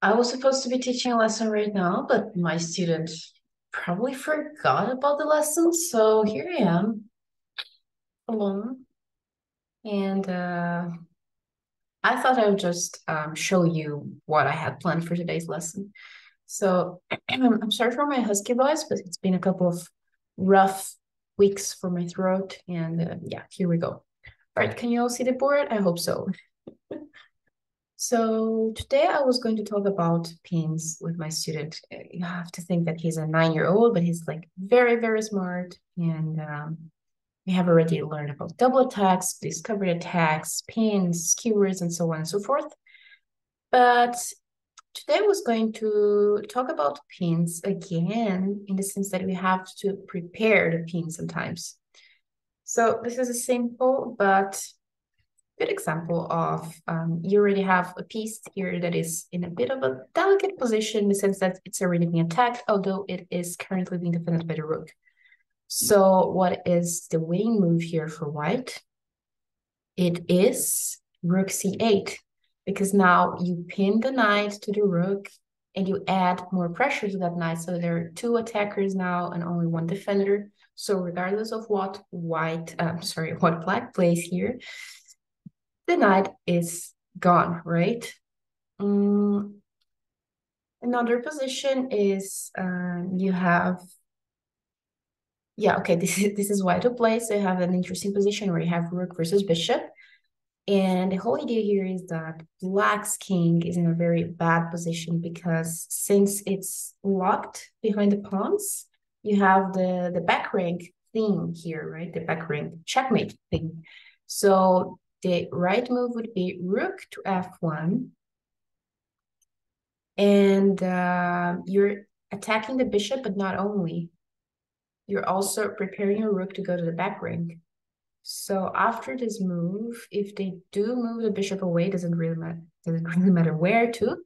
I was supposed to be teaching a lesson right now, but my student probably forgot about the lesson, so here I am, alone. And uh, I thought I would just um, show you what I had planned for today's lesson. So I'm sorry for my husky voice, but it's been a couple of rough weeks for my throat. And uh, yeah, here we go. All right, can you all see the board? I hope so. So today I was going to talk about pins with my student. You have to think that he's a nine-year-old, but he's like very, very smart. And um, we have already learned about double attacks, discovery attacks, pins, skewers, and so on and so forth. But today I was going to talk about pins again, in the sense that we have to prepare the pin sometimes. So this is a simple but good example of um, you already have a piece here that is in a bit of a delicate position in the sense that it's already being attacked, although it is currently being defended by the rook. So what is the winning move here for white? It is rook c8, because now you pin the knight to the rook and you add more pressure to that knight. So there are two attackers now and only one defender. So regardless of what white, um, sorry, what black plays here, the knight is gone, right? Um, another position is uh, you have, yeah, okay, this is, this is white to play. So you have an interesting position where you have rook versus bishop. And the whole idea here is that black's king is in a very bad position because since it's locked behind the pawns, you have the, the back rank thing here, right? The back rank checkmate thing. So the right move would be rook to f1. And uh, you're attacking the bishop, but not only. You're also preparing your rook to go to the back rank. So after this move, if they do move the bishop away, doesn't really matter, doesn't really matter where to,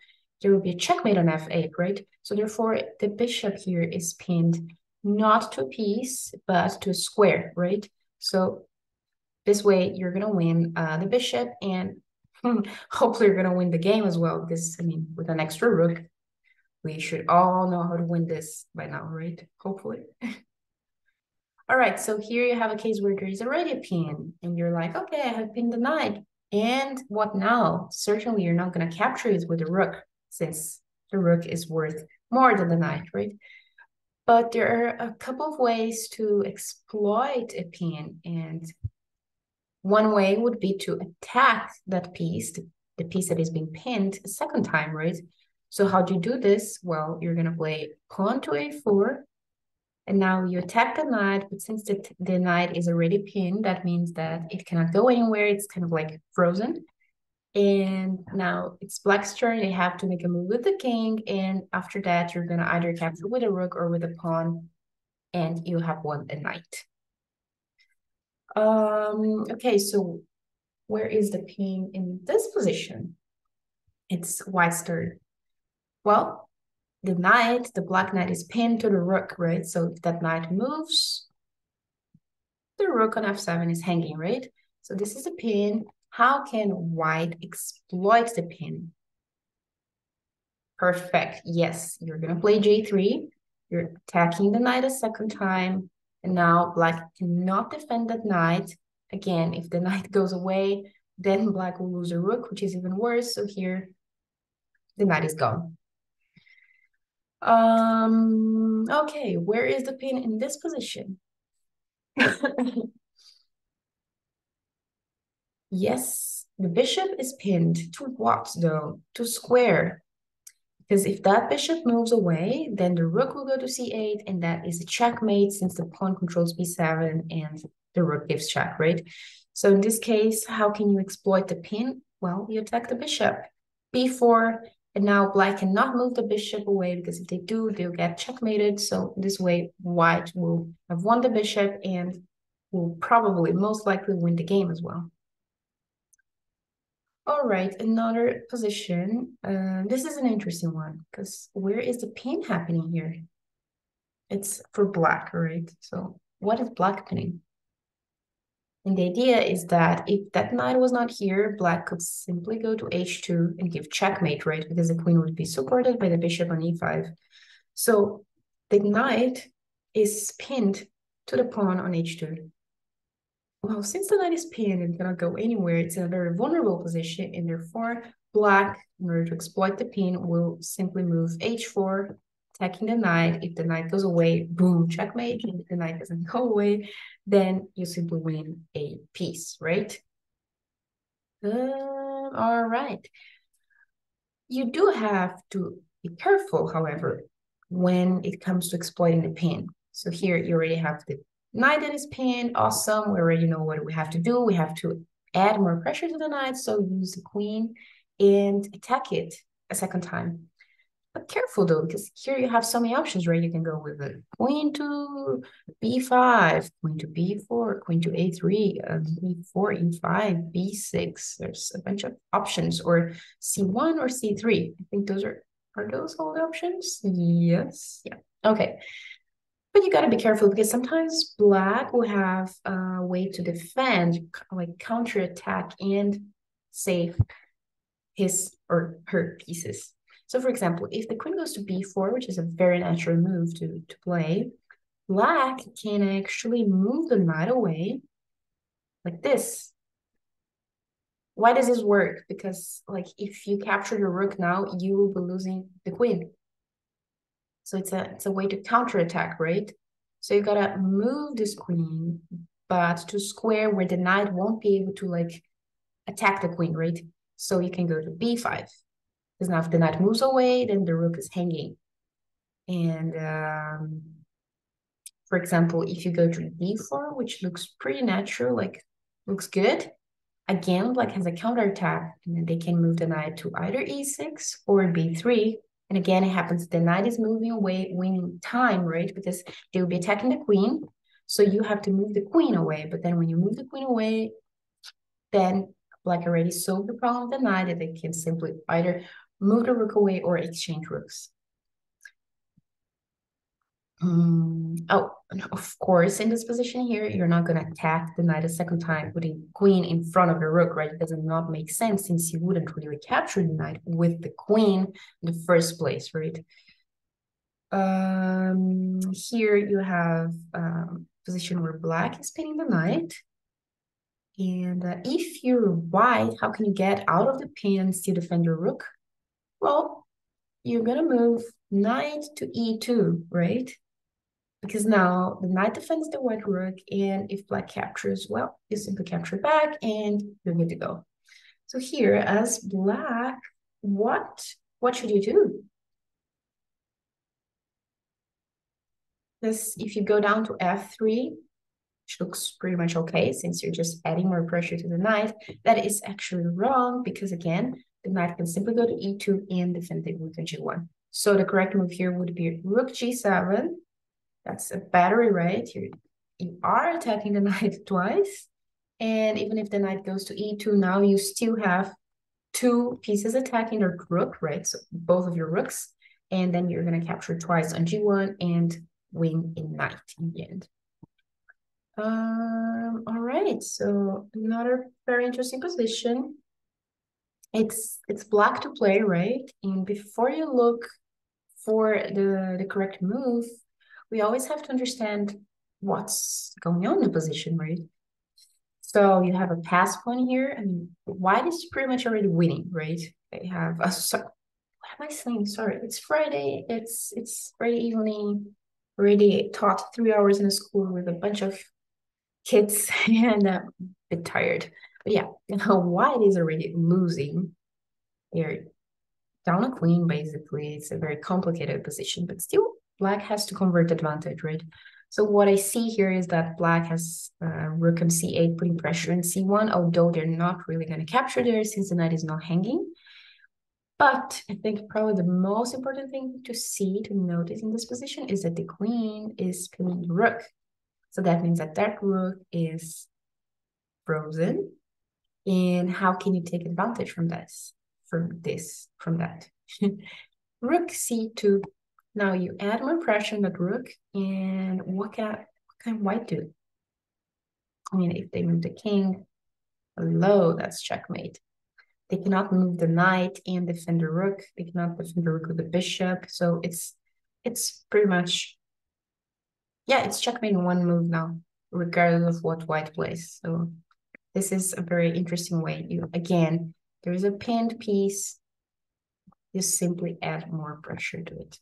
there will be a checkmate on f8, right? So therefore, the bishop here is pinned not to a piece, but to a square, right? So this way, you're going to win uh, the bishop and hopefully you're going to win the game as well. Because, I mean, with an extra rook, we should all know how to win this by now, right? Hopefully. all right, so here you have a case where there is already a pin and you're like, okay, I have pinned the knight. And what now? Certainly you're not going to capture it with the rook since the rook is worth more than the knight, right? But there are a couple of ways to exploit a pin and one way would be to attack that piece, the, piece that is being pinned a second time, right? So how do you do this? Well, you're going to play pawn to a4, and now you attack the knight, but since the, the knight is already pinned, that means that it cannot go anywhere. It's kind of like frozen. And now it's black's turn. They have to make a move with the king. And after that, you're going to either capture with a rook or with a pawn. And you have won a knight. Um, okay, so where is the pin in this position? It's white's turn. Well, the knight, the black knight is pinned to the rook, right? So if that knight moves, the rook on f7 is hanging, right? So this is a pin. How can white exploit the pin? Perfect. Yes, you're going to play g3. You're attacking the knight a second time. And now black cannot defend that knight. Again, if the knight goes away, then black will lose a rook, which is even worse. So here, the knight is gone. Um, okay, where is the pin in this position? yes, the bishop is pinned to what though? To square. Because if that bishop moves away, then the rook will go to c8, and that is a checkmate since the pawn controls b7 and the rook gives check, right? So in this case, how can you exploit the pin? Well, you attack the bishop. b4, and now black cannot move the bishop away because if they do, they'll get checkmated. So this way, white will have won the bishop and will probably most likely win the game as well. All right, another position. Uh, this is an interesting one because where is the pin happening here? It's for black, right? So what is black pinning? And the idea is that if that knight was not here, black could simply go to h2 and give checkmate, right? Because the queen would be supported by the bishop on e5. So the knight is pinned to the pawn on h2. Well, since the knight is pinned and cannot go anywhere, it's in a very vulnerable position, and therefore black, in order to exploit the pin, will simply move h4, attacking the knight. If the knight goes away, boom, checkmate. If the knight doesn't go away, then you simply win a piece, right? Um, all right. You do have to be careful, however, when it comes to exploiting the pin. So here you already have the knight that is pinned. Awesome. We already know what we have to do. We have to add more pressure to the knight. So use the queen and attack it a second time. But careful though, because here you have so many options, right? You can go with a queen to b5, queen to b4, queen to a3, uh, b4, e5, b6. There's a bunch of options, or c1 or c3. I think those are, are those all the options? Yes. Yeah. Okay. But you got to be careful because sometimes black will have a way to defend, like counterattack and save his or her pieces. So for example, if the queen goes to b4, which is a very natural move to, to play, black can actually move the knight away like this. Why does this work? Because like if you capture your rook now, you will be losing the queen. So it's a it's a way to counterattack, right? So you gotta move this queen, but to square where the knight won't be able to like attack the queen, right? So you can go to b5. Because now if the knight moves away, then the rook is hanging. And um, for example, if you go to d4, which looks pretty natural, like looks good, again, black has a counterattack, and then they can move the knight to either e6 or b3. And again, it happens the knight is moving away, winning time, right? Because they will be attacking the queen. So you have to move the queen away. But then when you move the queen away, then Black already solved the problem of the knight that they can simply either move the rook away or exchange rooks. Um, oh, of course, in this position here, you're not going to attack the knight a second time putting queen in front of the rook, right? It does not make sense since you wouldn't really capture the knight with the queen in the first place, right? Um, here you have um, position where black is pinning the knight. And uh, if you're white, how can you get out of the pin and still defend your rook? Well, you're going to move knight to e2, right? Because now the knight defends the white rook, and if black captures, well, you simply capture back and you're good to go. So here, as black, what what should you do? This, if you go down to f3, which looks pretty much okay since you're just adding more pressure to the knight. That is actually wrong because again, the knight can simply go to e2 and defend the rook on g1. So the correct move here would be rook g7. That's a battery, right? You're, you are attacking the knight twice. And even if the knight goes to e2, now you still have two pieces attacking your rook, right? So both of your rooks. And then you're going to capture twice on g1 and win a knight in the end. Um, all right, so another very interesting position. It's it's black to play, right? And before you look for the, the correct move, we always have to understand what's going on in the position, right? So you have a pass pawn here. Mean, white is pretty much already winning, right? They have a sorry, what am I saying? Sorry, it's Friday. It's it's Friday evening. Already taught three hours in a school with a bunch of kids and a bit tired. But yeah, white is already losing. They're down a queen, basically. It's a very complicated position, but still black has to convert advantage, right? So what I see here is that black has uh, rook on c8 putting pressure in c1, although they're not really going to capture there since the knight is not hanging. But I think probably the most important thing to see, to notice in this position is that the queen is pinning the rook. So that means that that rook is frozen. And how can you take advantage from this, from this, from that? rook c2. Now you add more pressure on the rook. And what can, what can white do? I mean, If they move the king, hello, that's checkmate. They cannot move the knight and defend the rook. They cannot defend the rook with the bishop. So it's it's pretty much yeah, it's checkmate in one move now, regardless of what white plays. So this is a very interesting way. You again, there is a pinned piece. You simply add more pressure to it.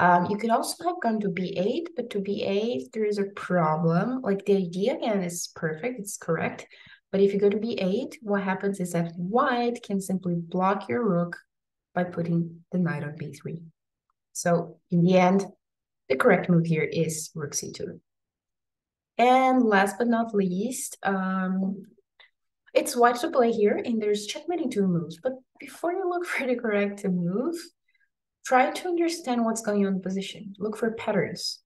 Um, you could also have gone to b8, but to b8, there is a problem. Like the idea again is perfect, it's correct. But if you go to b8, what happens is that white can simply block your rook by putting the knight on b3. So in the end, the correct move here is rook c2. And last but not least, um, it's white to play here, and there's checkmating two moves. But before you look for the correct move, try to understand what's going on in position. Look for patterns.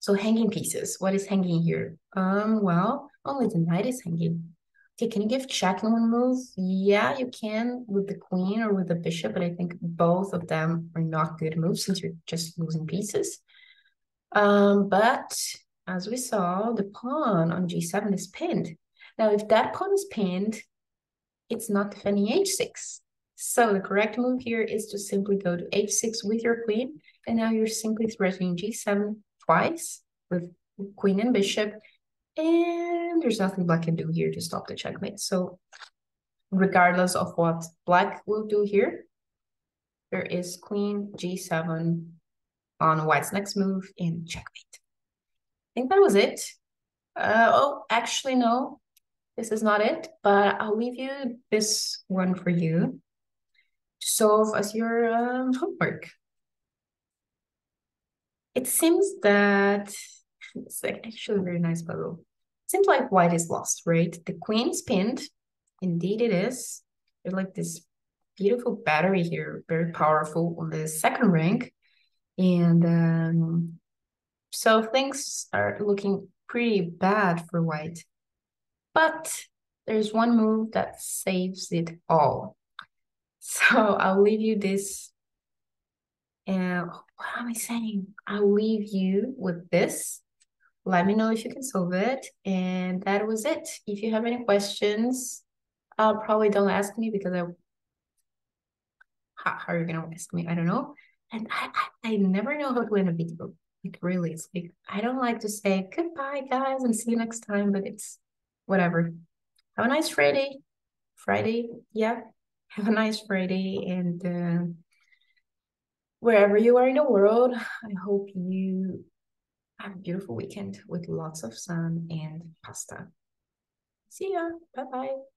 So hanging pieces. What is hanging here? Um, well, only the knight is hanging. Okay, can you give check in one move? Yeah, you can with the queen or with the bishop, but I think both of them are not good moves since you're just losing pieces. Um, but as we saw, the pawn on g7 is pinned. Now, if that pawn is pinned, it's not defending h6. So the correct move here is to simply go to h6 with your queen, and now you're simply threatening g7 twice with queen and bishop, and there's nothing black can do here to stop the checkmate. So regardless of what black will do here, there is queen g7 on white's next move in checkmate. I think that was it. Uh, oh, actually, no, this is not it, but I'll leave you this one for you to solve as your um, homework. It seems that it's like actually very nice puzzle. Seems like white is lost, right? The queen is pinned. Indeed it is. There's like this beautiful battery here, very powerful on the second rank. And um, so things are looking pretty bad for white. But there's one move that saves it all. So I'll leave you this. And what am I saying? I'll leave you with this. Let me know if you can solve it. And that was it. If you have any questions, uh, probably don't ask me because I. How, how are you gonna ask me? I don't know. And I, I, I never know how to end a video. Like really, it's like I don't like to say goodbye, guys, and see you next time. But it's whatever. Have a nice Friday. Friday, yeah. Have a nice Friday, and uh, wherever you are in the world, I hope you have a beautiful weekend with lots of sun and pasta. See ya. Bye bye.